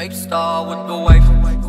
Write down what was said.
fake star with the wife.